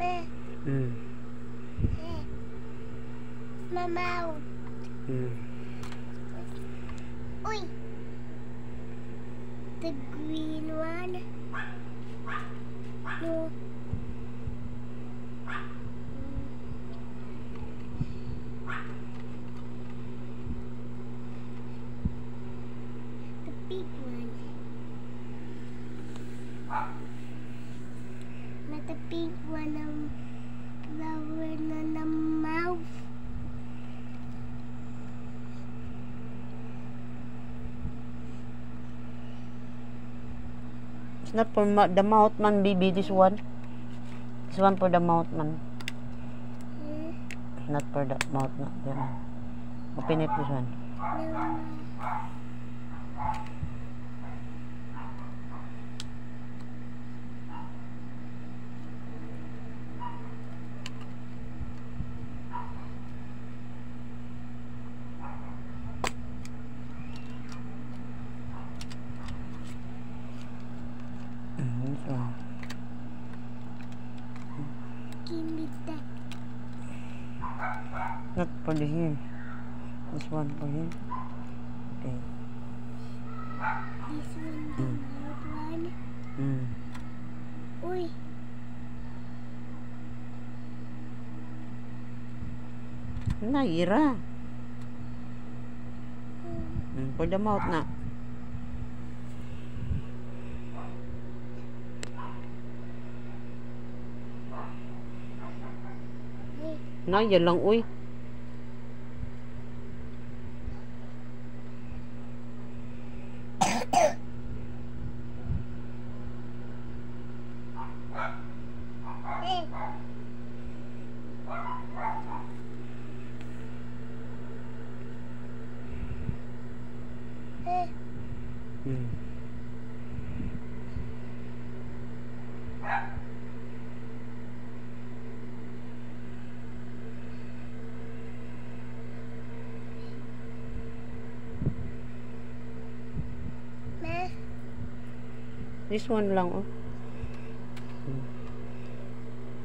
Me. Mm. Eh. My mouth. Mm. Uy. The green one. No. The big one. Not the big one ng flower na ng mouth. It's not for ma- the mouth man, baby. This one. This one for the mouth man. Hmm? Not for the mouth na. Yan. Open it this one. No. Mm, this one. Give me that. Not for the here. This one for here. Okay. This one, the mouth one. Mm. Uy. Naira. Mm, for the mouth na. Hey. Na, yan lang, uy. This one lang, oh.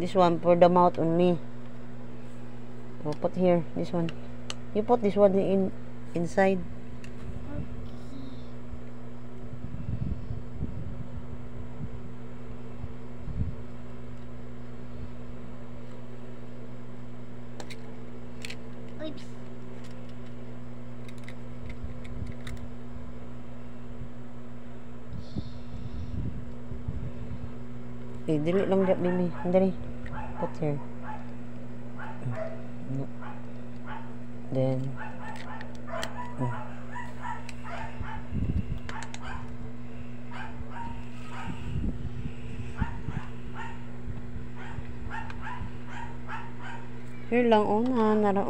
This one for the mouth only. Oh, put here. This one. You put this one in inside. Eh, dili lang dyan, baby. Dali. Put here. Mm. Then. Mm. Here lang, oh, na, nara,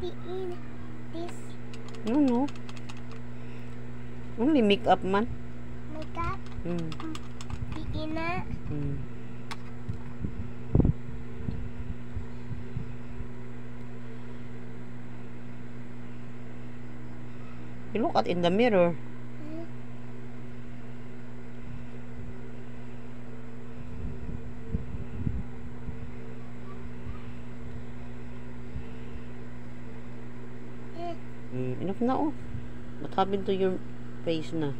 tiin? This No, no. Only makeup man. makeup? Mm. Tiin na. Mm. You look at in the mirror. Hmm? Eh, Mm, enough na oh. What happened to your face na?